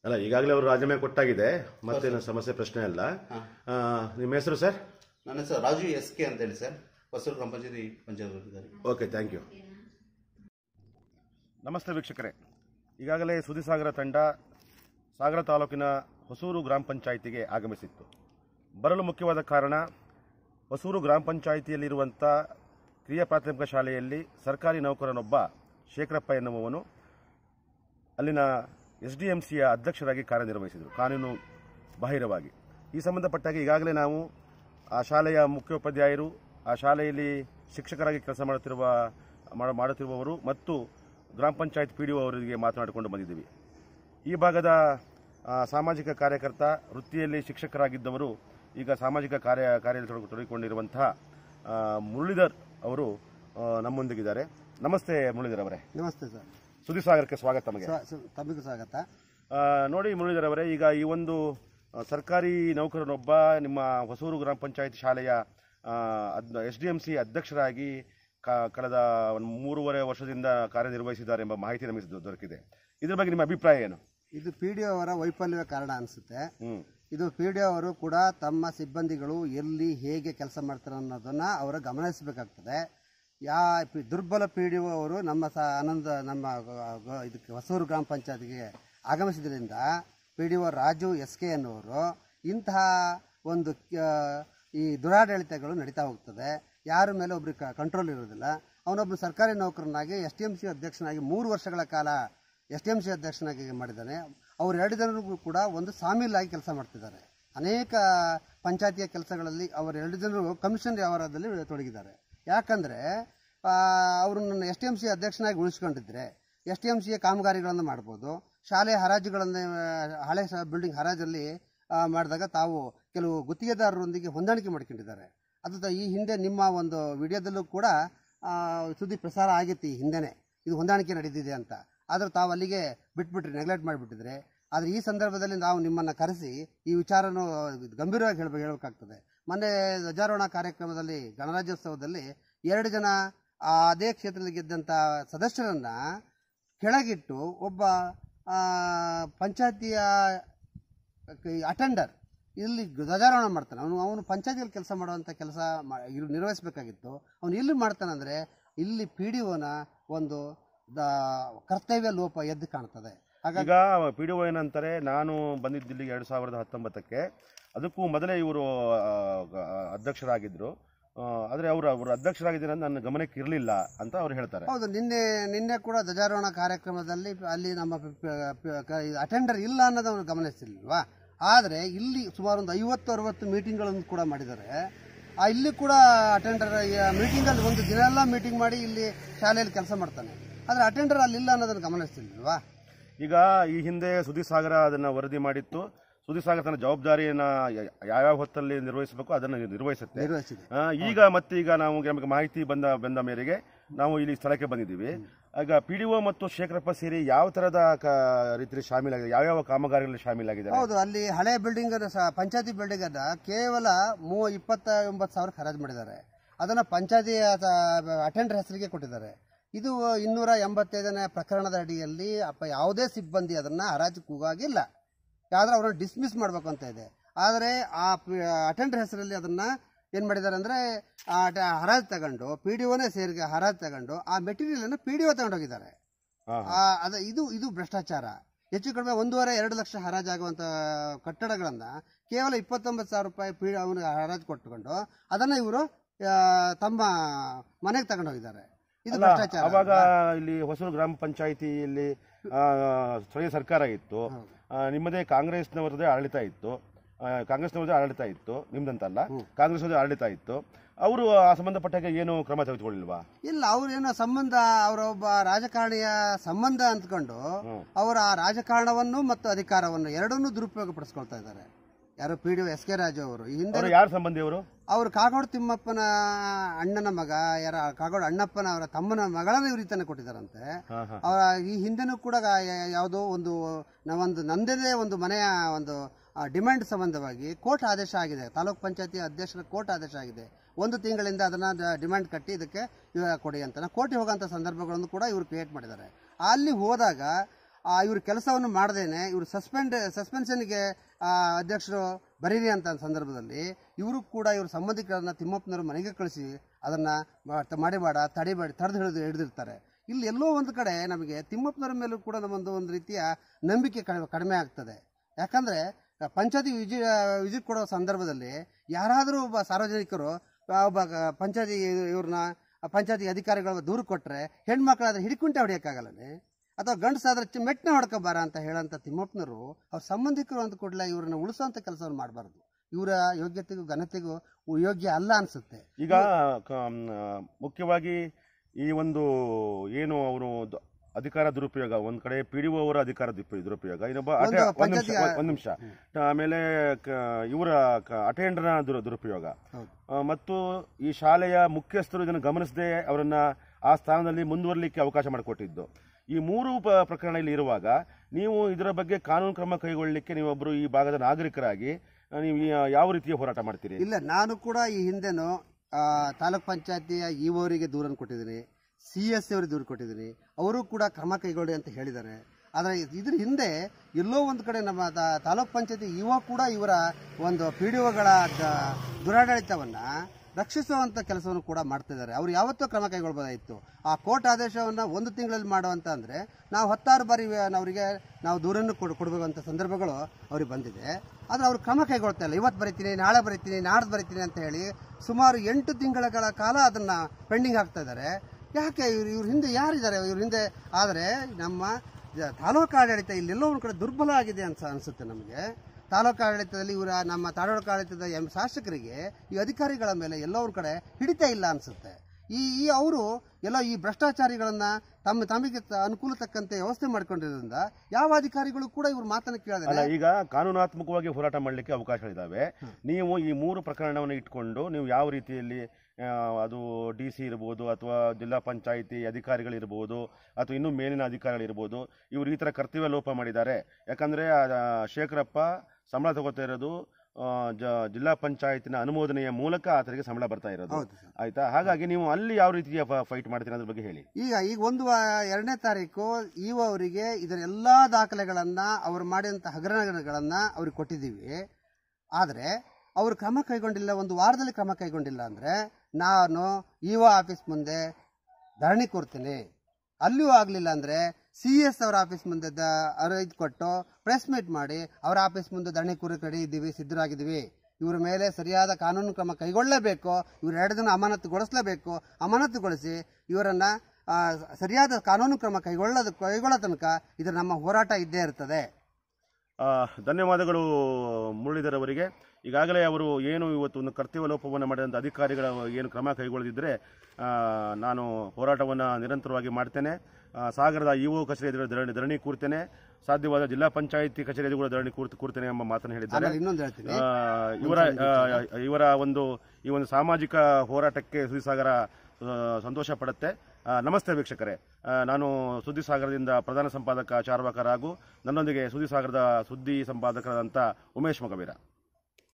ಅಲ್ಲ ಈಗಾಗಲೇ ಅವರು ರಾಜೀನಾಮೆ ಕೊಟ್ಟಾಗಿದೆ. ಮತ್ತೇನು ಸಮಸ್ಯೆ ಪ್ರಶ್ನೆ ಅಲ್ಲ ನಿಮ್ಮ ಹೆಸರು ಸರ್? ನನ್ನ ಹೆಸರು ರಾಜು ಎಸ್ ಕೆ ಅಂತ ಹೇಳಿ ಸರ್. ಹೊಸೂರು ಗ್ರಾಮ ಪಂಚಾಯತಿ ಪಂಚಾಯತ್ ಓಕೆ ಥ್ಯಾಂಕ್ ಯು. ನಮಸ್ತೆ ವೀಕ್ಷಕರೇ. ಈಗಾಗಲೇ ಸುದಿಸಾಗರ ತಂಡ ಸಾಗರ ತಾಲೂಕಿನ ಹೊಸೂರು ಗ್ರಾಮ ಪಂಚಾಯಿತಿಗೆ ಆಗಮಿಸಿತ್ತು. ಬರಲು ಮುಖ್ಯವಾದ ಕಾರಣ ಹೊಸೂರು ಗ್ರಾಮ ಪಂಚಾಯಿತಿಯಲ್ಲಿರುವಂಥ ಕಿರಿಯ ಪ್ರಾಥಮಿಕ ಶಾಲೆಯಲ್ಲಿ ಸರ್ಕಾರಿ ನೌಕರನೊಬ್ಬ ಶೇಖರಪ್ಪ ಎನ್ನುವವನು ಅಲ್ಲಿನ ಎಸ್ ಡಿ ಎಂ ಸಿಯ ಅಧ್ಯಕ್ಷರಾಗಿ ಕಾರ್ಯನಿರ್ವಹಿಸಿದರು, ಕಾನೂನು ಬಾಹಿರವಾಗಿ. ಈ ಸಂಬಂಧಪಟ್ಟಾಗಿ ಈಗಾಗಲೇ ನಾವು ಆ ಶಾಲೆಯ ಮುಖ್ಯೋಪಾಧ್ಯಾಯರು, ಆ ಶಾಲೆಯಲ್ಲಿ ಶಿಕ್ಷಕರಾಗಿ ಕೆಲಸ ಮಾಡುತ್ತಿರುವ, ಮಾಡ- ಮಾಡುತ್ತಿರುವವರು ಮತ್ತು ಗ್ರಾಮ ಪಂಚಾಯತ್ ಪಿ ಡಿ ಒ ಅವರಿಗೆ ಮಾತನಾಡಿಕೊಂಡು ಬಂದಿದ್ದೀವಿ. ಈ ಭಾಗದ ಸಾಮಾಜಿಕ ಕಾರ್ಯಕರ್ತ ವೃತ್ತಿಯಲ್ಲಿ ಶಿಕ್ಷಕರಾಗಿದ್ದವರು ಈಗ ಸಾಮಾಜಿಕ ಕಾರ್ಯ ಕಾರ್ಯದಲ್ಲಿ ತೊಡಗು- ತೊಡಗಿಕೊಂಡಿರುವಂತಹ ಮುರಳೀಧರ್ ಅವರು ನಮ್ಮೊಂದಿಗಿದ್ದಾರೆ. ನಮಸ್ತೆ ಮುರಳೀಧರ್ ಅವರೇ. ನಮಸ್ತೆ ಸರ್. ಸುದ್ದಿಸಾಗರಕ್ಕೆ ಸ್ವಾಗತ ತಮಗೆ. ತಮಗೂ ಸ್ವಾಗತ. ನೋಡಿ ಮುರಳೀಧರ್ ಅವರೇ ಈಗ ಈ ಒಂದು ಸರ್ಕಾರಿ ನೌಕರನೊಬ್ಬ ನಿಮ್ಮ ಹೊಸೂರು ಗ್ರಾಮ ಪಂಚಾಯತ್ ಶಾಲೆಯ ಎಸ್ ಡಿ ಎಂ ಸಿ ಅಧ್ಯಕ್ಷರಾಗಿ ಕಳೆದ ಒಂದು ಮೂರುವರೆ ವರ್ಷದಿಂದ ಕಾರ್ಯನಿರ್ವಹಿಸಿದ್ದಾರೆ ಎಂಬ ಮಾಹಿತಿ ನಮಗೆ ದೊರಕಿದೆ. ಇದ್ರ ಬಗ್ಗೆ ನಿಮ್ಮ ಅಭಿಪ್ರಾಯ ಏನು? ಇದು ಪಿ ಡಿ ಅವರ ವೈಫಲ್ಯವೇ ಕಾರಣ ಅನಿಸುತ್ತೆ. ಇದು ಪಿ ಡಿ ಅವರು ಕೂಡ ತಮ್ಮ ಸಿಬ್ಬಂದಿಗಳು ಎಲ್ಲಿ ಹೇಗೆ ಕೆಲಸ ಮಾಡ್ತಾರೆ ಅನ್ನೋದನ್ನು ಅವರು ಗಮನಿಸಬೇಕಾಗ್ತದೆ ಯಾ ಪಿ- ದುರ್ಬಲ ಪಿ ಡಿ ಅವರು ನಮ್ಮ ಸ ಆನಂದ ನಮ್ಮ ಇದಕ್ಕೆ ಹೊಸೂರು ಗ್ರಾಮ ಪಂಚಾಯತ್ಗೆ ಆಗಮಿಸಿದ್ರಿಂದ P D O Raju S K ಅನ್ನೋರು ಇಂತಹ ಒಂದು ಈ ದುರಾಡಳಿತಗಳು ನಡೀತಾ ಹೋಗ್ತದೆ. ಯಾರ ಮೇಲೆ ಒಬ್ರಿಗೆ ಕಂಟ್ರೋಲ್ ಇರೋದಿಲ್ಲ. ಅವನೊಬ್ಬ ಸರ್ಕಾರಿ ನೌಕರನಾಗಿ ಎಸ್ ಟಿ ಎಂ ಸಿ ಅಧ್ಯಕ್ಷನಾಗಿ ಮೂರು ವರ್ಷಗಳ ಕಾಲ ಎಸ್ ಟಿ ಎಂ ಸಿ ಅಧ್ಯಕ್ಷನಾಗಿ ಮಾಡಿದ್ದಾನೆ. ಅವರು ಎರಡು ಜನರಿಗೂ ಕೂಡ ಒಂದು ಸಾಮೀಲಾಗಿ ಕೆಲಸ ಮಾಡ್ತಿದ್ದಾರೆ. ಅನೇಕ ಪಂಚಾಯತಿಯ ಕೆಲಸಗಳಲ್ಲಿ ಅವರು ಎರಡು ಜನರು ಕಮಿಷನ್ ವ್ಯವಹಾರದಲ್ಲಿ ತೊಡಗಿದ್ದಾರೆ. ಯಾಕಂದರೆ ಅವ್ರನ್ನ ಎಸ್ ಟಿ ಎಂ ಸಿ ಅಧ್ಯಕ್ಷನಾಗಿ ಉಳಿಸ್ಕೊಂಡಿದ್ರೆ ಎಸ್ ಟಿ ಎಂ ಸಿಯ ಕಾಮಗಾರಿಗಳನ್ನು ಮಾಡ್ಬೋದು. ಶಾಲೆ ಹರಾಜುಗಳನ್ನು ಹಳೆ ಬಿಲ್ಡಿಂಗ್ ಹರಾಜಲ್ಲಿ ಮಾಡಿದಾಗ ತಾವು ಕೆಲವು ಗುತ್ತಿಗೆದಾರರೊಂದಿಗೆ ಹೊಂದಾಣಿಕೆ ಮಾಡ್ಕೊಂಡಿದ್ದಾರೆ. ಅದು ಈ ಹಿಂದೆ ನಿಮ್ಮ ಒಂದು ವಿಡಿಯೋದಲ್ಲೂ ಕೂಡ ಸುದ್ದಿ ಪ್ರಸಾರ ಆಗಿತ್ತು ಈ ಹಿಂದೆನೇ. ಇದು ಹೊಂದಾಣಿಕೆ ನಡೆದಿದೆ ಅಂತ. ಆದರೂ ತಾವು ಅಲ್ಲಿಗೆ ಬಿಟ್ಬಿಟ್ರಿ ನೆಗ್ಲೆಕ್ಟ್ ಮಾಡಿಬಿಟ್ಟಿದ್ರೆ. ಆದರೆ ಈ ಸಂದರ್ಭದಲ್ಲಿ ನಾವು ನಿಮ್ಮನ್ನು ಕರೆಸಿ ಈ ವಿಚಾರನೂ ಗಂಭೀರವಾಗಿ ಹೇಳ್ಬೇಕು ಹೇಳಬೇಕಾಗ್ತದೆ. ಮೊನ್ನೆ ಧ್ವಜಾರೋಹಣ ಕಾರ್ಯಕ್ರಮದಲ್ಲಿ, ಗಣರಾಜ್ಯೋತ್ಸವದಲ್ಲಿ ಎರಡು ಜನ ಅದೇ ಕ್ಷೇತ್ರದಲ್ಲಿ ಗೆದ್ದಂಥ ಸದಸ್ಯರನ್ನು ಕೆಳಗಿಟ್ಟು ಒಬ್ಬ ಪಂಚಾಯತಿಯ, ಅಟೆಂಡರ್ ಇಲ್ಲಿ ಧ್ವಜಾರೋಹಣ ಮಾಡ್ತಾನೆ. ಅವನು ಅವನು ಪಂಚಾಯತಿಯಲ್ಲಿ ಕೆಲಸ ಮಾಡುವಂಥ ಕೆಲಸ ನಿರ್ವಹಿಸಬೇಕಾಗಿತ್ತು. ಅವನು ಇಲ್ಲಿ ಮಾಡ್ತಾನಂದರೆ ಇಲ್ಲಿ ಪಿ ಡಿ ಒನ ಒಂದು ದ ಕರ್ತವ್ಯ ಲೋಪ ಎದ್ದು ಕಾಣ್ತದೆ. ಹಾಗಾಗಿ ಈಗ ಪಿ ಡಿ ಒ ಏನಂತಾರೆ ನಾನು ಬಂದಿದ್ದು ಇಲ್ಲಿಗೆ ಎರಡು ಸಾವಿರದ ಹತ್ತೊಂಬತ್ತಕ್ಕೆ ಅದಕ್ಕೂ ಮೊದಲೇ ಇವರು ಅಧ್ಯಕ್ಷರಾಗಿದ್ದರು ಆದರೆ ಅವರು ಅವರು ಅಧ್ಯಕ್ಷರಾಗಿದ್ದೀರ ನನ್ನ ಗಮನಕ್ಕೆ ಇರಲಿಲ್ಲ ಅಂತ ಅವ್ರು ಹೇಳ್ತಾರೆ. ಹೌದು ನಿನ್ನೆ ನಿನ್ನೆ ಕೂಡ ಧ್ವಜಾರೋಹಣ ಕಾರ್ಯಕ್ರಮದಲ್ಲಿ ಅಲ್ಲಿ ನಮ್ಮ ಅಟೆಂಡರ್ ಇಲ್ಲ ಅನ್ನೋದು ಅವ್ರು ಗಮನಿಸಿಲ್ವಾ ಆದರೆ ಇಲ್ಲಿ ಸುಮಾರು ಒಂದು ಐವತ್ತು ಅರವತ್ತು ಮೀಟಿಂಗ್ಗಳನ್ನು ಕೂಡ ಮಾಡಿದ್ದಾರೆ. ಆ ಇಲ್ಲಿ ಕೂಡ ಅಟೆಂಡರ್ ಮೀಟಿಂಗಲ್ಲಿ ಒಂದು ದಿನ ಎಲ್ಲ ಮೀಟಿಂಗ್ ಮಾಡಿ ಇಲ್ಲಿ ಶಾಲೆಯಲ್ಲಿ ಕೆಲಸ ಮಾಡ್ತಾನೆ. ಆದರೆ ಅಟೆಂಡರ್ ಅಲ್ಲಿ ಇಲ್ಲ ಅನ್ನೋದನ್ನು ಗಮನಿಸ್ತಿಲ್ವಾ ಈಗ ಈ ಹಿಂದೆ ಸುದ್ದಿಸಾಗರ ಅದನ್ನು ವರದಿ ಮಾಡಿತ್ತು. ಸುದ್ದಿಸಾಗರ ತನ್ನ ಜವಾಬ್ದಾರಿಯನ್ನು ಯಾವ್ಯಾವ ಹೊತ್ತಲ್ಲಿ ನಿರ್ವಹಿಸಬೇಕು ಅದನ್ನು ನಿರ್ವಹಿಸುತ್ತೆ. ಈಗ ಮತ್ತೆ ಈಗ ನಾವು ನಮಗೆ ಮಾಹಿತಿ ಬಂದ ಬಂದ ಮೇರೆಗೆ ನಾವು ಇಲ್ಲಿ ಸ್ಥಳಕ್ಕೆ ಬಂದಿದ್ದೀವಿ. ಈಗ ಪಿ ಡಿ ಒ ಮತ್ತು ಶೇಖರಪ್ಪ ಸೇರಿ ಯಾವ ತರದ ರೀತಿಯಲ್ಲಿ ಶಾಮೀಲಾಗಿದೆ? ಯಾವ್ಯಾವ ಕಾಮಗಾರಿಗಳಲ್ಲಿ ಶಾಮೀಲಾಗಿದೆ ಹೌದು, ಅಲ್ಲಿ ಹಳೆ ಬಿಲ್ಡಿಂಗ್ ಪಂಚಾಯತಿ ಬಿಲ್ಡಿಂಗ್ ಅನ್ನ ಕೇವಲ ಮೂವ ಇಪ್ಪತ್ತ ಒಂಬತ್ತು ಸಾವಿರ ಹರಾಜು ಮಾಡಿದ್ದಾರೆ. ಅದನ್ನ ಪಂಚಾಯತಿ ಅಟೆಂಡರ್ ಹೆಸರಿಗೆ ಕೊಟ್ಟಿದ್ದಾರೆ. ಇದು ಇನ್ನೂರ ಎಂಬತ್ತೈದನೇ ಪ್ರಕರಣದ ಅಡಿಯಲ್ಲಿ ಅಪ್ಪ ಯಾವುದೇ ಸಿಬ್ಬಂದಿ ಅದನ್ನ ಹರಾಜು ಕೂಗಾಗಿಲ್ಲ ಯಾವ್ದಾರು ಅವ್ರನ್ನ ಡಿಸ್ಮಿಸ್ ಮಾಡಬೇಕು ಅಂತ ಇದೆ. ಆದರೆ ಆ ಅಟೆಂಡರ್ ಹೆಸರಲ್ಲಿ ಅದನ್ನ ಏನ್ ಮಾಡಿದ್ದಾರೆ ಅಂದರೆ ಆ ಟ- ಹರಾಜು ತಗೊಂಡು ಪಿ ಡಿ ಒನೇ ಸೇರಿಗೆ ಹರಾಜು ತಗೊಂಡು ಆ ಮೆಟೀರಿಯಲ್ ಅನ್ನು ಪಿ ಡಿ ಒ ತಗೊಂಡೋಗಿದ್ದಾರೆ. ಅದ ಇದು ಇದು ಭ್ರಷ್ಟಾಚಾರ. ಹೆಚ್ಚು ಕಡಿಮೆ ಒಂದೂವರೆ ಎರಡು ಲಕ್ಷ ಹರಾಜಾಗುವಂಥ ಕಟ್ಟಡಗಳನ್ನ ಕೇವಲ ಇಪ್ಪತ್ತೊಂಬತ್ತು ಸಾವಿರ ರೂಪಾಯಿ ಪಿ ಅವನಿಗೆ ಹರಾಜು ಕೊಟ್ಟುಕೊಂಡು ಅದನ್ನ ಇವರು ತಮ್ಮ ಮನೆಗೆ ತಗೊಂಡೋಗಿದ್ದಾರೆ. ಇದು ಭ್ರಷ್ಟಾಚಾರ ಅವಾಗ ಇಲ್ಲಿ ಹೊಸೂರು ಗ್ರಾಮ ಪಂಚಾಯಿತಿಯಲ್ಲಿ ಆ, ಸ್ಥಳೀಯ ಸರ್ಕಾರ ಇತ್ತು. ನಿಮ್ಮದೇ ಕಾಂಗ್ರೆಸ್ನವರದೇ ಆಡಳಿತ ಇತ್ತು. ಆ, ಕಾಂಗ್ರೆಸ್ನವರದೇ ಆಡಳಿತ ಇತ್ತು ನಿಮ್ದಂತಲ್ಲ ಕಾಂಗ್ರೆಸ್ನವರದೇ ಆಡಳಿತ ಇತ್ತು. ಅವರು ಆ ಸಂಬಂಧಪಟ್ಟಾಗ ಏನು ಕ್ರಮ ತೆಗೆದುಕೊಳ್ಳಿಲ್ವಾ? ಇಲ್ಲ ಅವ್ರೇನೋ ಸಂಬಂಧ ಅವರ ಒಬ್ಬ ರಾಜಕಾರಣಿಯ ಸಂಬಂಧ ಅಂದ್ಕೊಂಡು. ಅವರ ಆ ರಾಜಕಾರಣವನ್ನು ಮತ್ತು ಅಧಿಕಾರವನ್ನು ಎರಡನ್ನೂ ದುರುಪಯೋಗ ಪಡಿಸ್ಕೊಳ್ತಾ ಇದ್ದಾರೆ. ಯಾರು P D S K Raju ಅವರು. ಈ ಹಿಂದೆ ಯಾರ ಸಂಬಂಧಿ ಅವರು ಅವರು ಕಾಗೋಡು ತಿಮ್ಮಪ್ಪನ ಅಣ್ಣನ ಮಗ ಯಾರ ಕಾಗೋಡು ಅಣ್ಣಪ್ಪನ ಅವರ ತಮ್ಮನ ಮಗಳನ್ನ ಇವರಿತನ ಕೊಟ್ಟಿದ್ದಾರಂತೆ. ಅವರ ಈ ಹಿಂದೆನೂ ಕೂಡ ಯಾವುದೋ ಒಂದು ನಾವೊಂದು ನಂದೇದೇ ಒಂದು ಮನೆಯ ಒಂದು ಡಿಮ್ಯಾಂಡ್ ಸಂಬಂಧವಾಗಿ ಕೋರ್ಟ್ ಆದೇಶ ಆಗಿದೆ. ತಾಲೂಕ್ ಪಂಚಾಯತಿ ಅಧ್ಯಕ್ಷರ ಕೋರ್ಟ್ ಆದೇಶ ಆಗಿದೆ. ಒಂದು ತಿಂಗಳಿಂದ ಅದನ್ನ ಡಿಮ್ಯಾಂಡ್ ಕಟ್ಟಿ ಇದಕ್ಕೆ ಕೊಡಿ ಅಂತ. ಕೋರ್ಟಿಗೆ ಹೋಗೋಂಥ ಸಂದರ್ಭಗಳನ್ನು ಕೂಡ ಇವರು ಕ್ರಿಯೇಟ್ ಮಾಡಿದ್ದಾರೆ. ಅಲ್ಲಿ ಹೋದಾಗ ಇವ್ರ ಕೆಲಸವನ್ನು ಮಾಡದೇನೆ, ಇವರು ಸಸ್ಪೆಂಡ್ ಸಸ್ಪೆನ್ಷನ್ಗೆ ಅಧ್ಯಕ್ಷರು ಬರೀರಿ ಅಂತ ಸಂದರ್ಭದಲ್ಲಿ ಇವರು ಕೂಡ ಇವರು ಸಂಬಂಧಿಕರನ್ನ ತಿಮ್ಮಪ್ಪನವರು ಮನೆಗೆ ಕಳಿಸಿ ಅದನ್ನ ಮಾಡಿಬೇಡ, ತಡಿಬೇಡ, ತಡೆದು ಹಿಡಿದು ಹಿಡಿದಿರ್ತಾರೆ. ಇಲ್ಲಿ ಎಲ್ಲೋ ಒಂದು ಕಡೆ ನಮಗೆ ತಿಮ್ಮಪ್ಪನವ್ರ ಮೇಲೂ ಕೂಡ ನಮ್ಮೊಂದು ಒಂದು ರೀತಿಯ ನಂಬಿಕೆ ಕಡಿಮೆ ಆಗ್ತದೆ. ಯಾಕಂದ್ರೆ ಪಂಚಾಯತಿ ವಿಜಿ ವಿಸಿಟ್ ಕೊಡೋ ಸಂದರ್ಭದಲ್ಲಿ ಯಾರಾದರೂ ಒಬ್ಬ ಸಾರ್ವಜನಿಕರು ಒಬ್ಬ ಪಂಚಾಯತಿ ಇವ್ರನ್ನ ಪಂಚಾಯತಿ ಅಧಿಕಾರಿಗಳ ದೂರು ಕೊಟ್ಟರೆ ಹೆಣ್ಮಕ್ಳಾದ್ರೆ ಹಿಡ್ಕುಂಟೆ ಹೊಡಿಯೋಕ್ಕಾಗಲ್ಲ ಅಥವಾ ಗಂಡಸಾದ್ರೆ ಮೆಟ್ಟನ ಹೊಡ್ಕೊಬಾರ ಅಂತ ಹೇಳೋಂಥ ತಿಮ್ಮಪ್ಪನರು, ಅವ್ರ ಸಂಬಂಧಿಕರು ಅಂತ ಕೂಡಲೇ ಇವ್ರನ್ನ ಉಳಿಸೋಂಥ ಕೆಲಸವನ್ನು ಮಾಡಬಾರ್ದು. ಇವರ ಯೋಗ್ಯತೆಗೂ, ಘನತೆಗೂ ಯೋಗ್ಯ ಅಲ್ಲ ಅನಿಸುತ್ತೆ. ಈಗ ಮುಖ್ಯವಾಗಿ ಈ ಒಂದು, ಏನು, ಅವರು ಅಧಿಕಾರ ದುರುಪಯೋಗ ಒಂದ್ ಕಡೆ ಪಿ ಡಿ ಅವರ ಅಧಿಕಾರ ದುರುಪ- ದುರುಪಯೋಗ. ಇನ್ನೊಬ್ಬ ಒಂದು ನಿಮಿಷ ಒಂದ್ ನಿಮಿಷ. ಆಮೇಲೆ ಇವರ ಅಟೆಂಡರ್ನ ದುರ ದುರುಪಯೋಗ. ಮತ್ತು ಈ ಶಾಲೆಯ ಮುಖ್ಯಸ್ಥರು ಇದನ್ನು ಗಮನಿಸದೆ ಅವರನ್ನ ಆ ಸ್ಥಾನದಲ್ಲಿ ಮುಂದುವರಲಿಕ್ಕೆ ಅವಕಾಶ ಮಾಡಿಕೊಟ್ಟಿದ್ದು. ಈ ಮೂರು ಪ್ರಕರಣ ಇಲ್ಲಿ ಇರುವಾಗ ನೀವು ಇದರ ಬಗ್ಗೆ ಕಾನೂನು ಕ್ರಮ ಕೈಗೊಳ್ಳಲಿಕ್ಕೆ ನೀವೊಬ್ಬರು ಈ ಭಾಗದ ನಾಗರಿಕರಾಗಿ ನೀವು ಯಾವ ರೀತಿಯ ಹೋರಾಟ ಮಾಡ್ತೀರಿ? ಇಲ್ಲ ನಾನು ಕೂಡ ಈ ಹಿಂದೆನೂ ತಾಲೂಕ್ ಪಂಚಾಯತಿಯ ಇವರಿಗೆ ದೂರನ್ನು ಕೊಟ್ಟಿದ್ದೀನಿ. ಸಿ ಎಸ್ ಅವರಿಗೆ ದೂರು ಕೊಟ್ಟಿದ್ದೀನಿ ಅವರು ಕೂಡ ಕ್ರಮ ಕೈಗೊಳ್ಳಿ ಅಂತ ಹೇಳಿದ್ದಾರೆ. ಆದರೆ ಇದ್ರ ಹಿಂದೆ ಎಲ್ಲೋ ಒಂದು ಕಡೆ ನಮ್ಮ ತಾಲೂಕ್ ಪಂಚಾಯತಿ ಇವ ಕೂಡ ಇವರ ಒಂದು ಪಿ ಡಿ ಒಗಳ ದುರಾಡಳಿತವನ್ನು ರಕ್ಷಿಸುವಂಥ ಕೆಲಸವನ್ನು ಕೂಡ ಮಾಡ್ತಿದ್ದಾರೆ ಅವ್ರು ಯಾವತ್ತೂ ಕ್ರಮ ಕೈಗೊಳ್ಬೋದಾಯಿತು. ಆ ಕೋರ್ಟ್ ಆದೇಶವನ್ನು ಒಂದು ತಿಂಗಳಲ್ಲಿ ಮಾಡುವಂತ ಅಂದರೆ ನಾವು ಹತ್ತಾರು ಬಾರಿ ಅವರಿಗೆ ನಾವು ದೂರನ್ನು ಕೊಡ್, ಕೊಡಬೇಕಂತ ಸಂದರ್ಭಗಳು ಅವ್ರಿಗೆ ಬಂದಿದೆ. ಆದರೆ ಅವರು ಕ್ರಮ ಕೈಗೊಳ್ತಾ ಇಲ್ಲ. ಇವತ್ತು ಬರೀತೀನಿ, ನಾಳೆ ಬರೀತೀನಿ, ನಾಡ್ದು ಬರೀತೀನಿ ಅಂತ ಹೇಳಿ ಸುಮಾರು ಎಂಟು ತಿಂಗಳ ಕಾಲ ಅದನ್ನು ಪೆಂಡಿಂಗ್ ಹಾಕ್ತಾ ಇದ್ದಾರೆ. ಯಾಕೆ ಇವ್ರು ಇವ್ರ ಹಿಂದೆ ಯಾರಿದ್ದಾರೆ? ಇವ್ರ ಹಿಂದೆ ಆದರೆ ನಮ್ಮ ತಾಲೂಕು ಆಡಳಿತ ಇಲ್ಲೆಲ್ಲೋ ಒಂದು ಕಡೆ ದುರ್ಬಲ ಆಗಿದೆ ಅಂತ ಅನಿಸುತ್ತೆ ನಮಗೆ. ತಾಲೂಕು ಆಡಳಿತದಲ್ಲಿ ಇವರ ನಮ್ಮ ತಾಲೂಕು ಆಡಳಿತದ ಎಂ ಶಾಸಕರಿಗೆ ಈ ಅಧಿಕಾರಿಗಳ ಮೇಲೆ ಎಲ್ಲೋ ಒಂದು ಕಡೆ ಹಿಡಿತಾ ಇಲ್ಲ ಅನಿಸುತ್ತೆ. ಈ ಈ ಅವರು ಎಲ್ಲ ಈ ಭ್ರಷ್ಟಾಚಾರಿಗಳನ್ನ ತಮ್ಮ ತಮಗೆ ಅನುಕೂಲ ತಕ್ಕಂತೆ ವ್ಯವಸ್ಥೆ ಮಾಡ್ಕೊಂಡಿರೋದ್ರಿಂದ ಯಾವ ಅಧಿಕಾರಿಗಳು ಕೂಡ ಇವರು ಮಾತನ್ನು ಕೇಳಿದ್ರೆ ಈಗ ಕಾನೂನಾತ್ಮಕವಾಗಿ ಹೋರಾಟ ಮಾಡಲಿಕ್ಕೆ ಅವಕಾಶಗಳಿದ್ದಾವೆ ನೀವು ಈ ಮೂರು ಪ್ರಕರಣವನ್ನು ಇಟ್ಕೊಂಡು ನೀವು ಯಾವ ರೀತಿಯಲ್ಲಿ ಅದು ಡಿ ಸಿ ಇರ್ಬೋದು ಅಥವಾ ಜಿಲ್ಲಾ ಪಂಚಾಯಿತಿ ಅಧಿಕಾರಿಗಳಿರ್ಬೋದು ಅಥವಾ ಇನ್ನೂ ಮೇಲಿನ ಅಧಿಕಾರಿಗಳಿರ್ಬೋದು ಇವರು ಈ ಥರ ಕರ್ತವ್ಯ ಲೋಪ ಮಾಡಿದ್ದಾರೆ. ಯಾಕಂದರೆ ಶೇಖರಪ್ಪ ಸಂಬಳ ತಗೋತಾ ಇರೋದು ಜ- ಜಿಲ್ಲಾ ಪಂಚಾಯತಿನ ಅನುಮೋದನೆಯ ಮೂಲಕ ಆತರಿಗೆ ಸಂಬಳ ಬರ್ತಾ ಇರೋದು. ಆಯ್ತಾ? ಹಾಗಾಗಿ ನೀವು ಅಲ್ಲಿ ಯಾವ ರೀತಿಯ ಫೈಟ್ ಮಾಡ್ತೀರಾ ಅದ್ರ ಬಗ್ಗೆ ಹೇಳಿ. ಈಗ ಈಗ ಒಂದು ಎರಡನೇ ತಾರೀಕು ಇವ ಅವರಿಗೆ ಇದರ ಎಲ್ಲಾ ದಾಖಲೆಗಳನ್ನ ಅವ್ರು ಮಾಡಿದಂಥ ಹಗರಣಗಳನ್ನ ಅವ್ರಿಗೆ ಕೊಟ್ಟಿದ್ದೀವಿ. ಆದರೆ ಅವರು ಕ್ರಮ ಕೈಗೊಂಡಿಲ್ಲ ಒಂದು ವಾರದಲ್ಲಿ ಕ್ರಮ ಕೈಗೊಂಡಿಲ್ಲ ಅಂದ್ರೆ ನಾನು ಇವ ಆಫೀಸ್ ಮುಂದೆ ಧರಣಿ ಕೊಡ್ತೀನಿ ಅಲ್ಲಿಯೂ ಆಗಲಿಲ್ಲ ಅಂದರೆ ಸಿ ಎಸ್ ಅವರ ಆಫೀಸ್ ಮುಂದೆ ದ ಇದು ಕೊಟ್ಟು ಪ್ರೆಸ್ ಮೀಟ್ ಮಾಡಿ ಅವರ ಆಫೀಸ್ ಮುಂದೆ ಧರಣಿ ಕೂರಿ ಕಡೆ ಇದ್ದೀವಿ ಸಿದ್ಧರಾಗಿದ್ದೀವಿ ಇವರ ಮೇಲೆ ಸರಿಯಾದ ಕಾನೂನು ಕ್ರಮ ಕೈಗೊಳ್ಳಲೇಬೇಕು ಇವರು ಎರಡು ದಿನ ಅಮಾನತುಗೊಳಿಸಲೇಬೇಕು. ಅಮಾನತುಗೊಳಿಸಿ ಇವರನ್ನ ಸರಿಯಾದ ಕಾನೂನು ಕ್ರಮ ಕೈಗೊಳ್ಳೋದು, ಕೈಗೊಳ್ಳೋ ತನಕ ಇದು ನಮ್ಮ ಹೋರಾಟ ಇದ್ದೇ ಇರ್ತದೆ. ಧನ್ಯವಾದಗಳು ಮುರಳೀಧರ್ ಈಗಾಗಲೇ ಅವರು ಏನು ಇವತ್ತು ಒಂದು ಕರ್ತವ್ಯ ಲೋಪವನ್ನು ಮಾಡಿದಂಥ ಅಧಿಕಾರಿಗಳ ಏನು ಕ್ರಮ ಕೈಗೊಳ್ಳದಿದ್ದರೆ ನಾನು ಹೋರಾಟವನ್ನು ನಿರಂತರವಾಗಿ ಮಾಡ್ತೇನೆ. ಸಾಗರದ ಇ ಒ ಕಚೇರಿ ಎದುರು ಧರಣಿ ಧರಣಿ ಕೂರ್ತೇನೆ. ಸಾಧ್ಯವಾದ ಜಿಲ್ಲಾ ಪಂಚಾಯಿತಿ ಕಚೇರಿ ಎದುರು ಧರಣಿ ಕೂರ್ತು ಕೂರ್ತೇನೆ ಎಂಬ ಮಾತನ್ನು ಹೇಳಿದ್ದಾರೆ. ಇವರ ಇವರ ಒಂದು ಈ ಒಂದು ಸಾಮಾಜಿಕ ಹೋರಾಟಕ್ಕೆ ಸುದ್ದಿ ಸಾಗರ ಸಂತೋಷ ಪಡುತ್ತೆ. ನಮಸ್ತೆ ವೀಕ್ಷಕರೇ. ನಾನು ನಾನು ಸುದ್ದಿಸಾಗರದಿಂದ ಪ್ರಧಾನ ಸಂಪಾದಕ ಚಾರ್ವಾಕರ್ ಹಾಗೂ ನನ್ನೊಂದಿಗೆ ಸುದ್ದಿಸಾಗರದ ಸುದ್ದಿ ಸಂಪಾದಕರಾದಂಥ ಉಮೇಶ್ ಮೊಗವೀರ.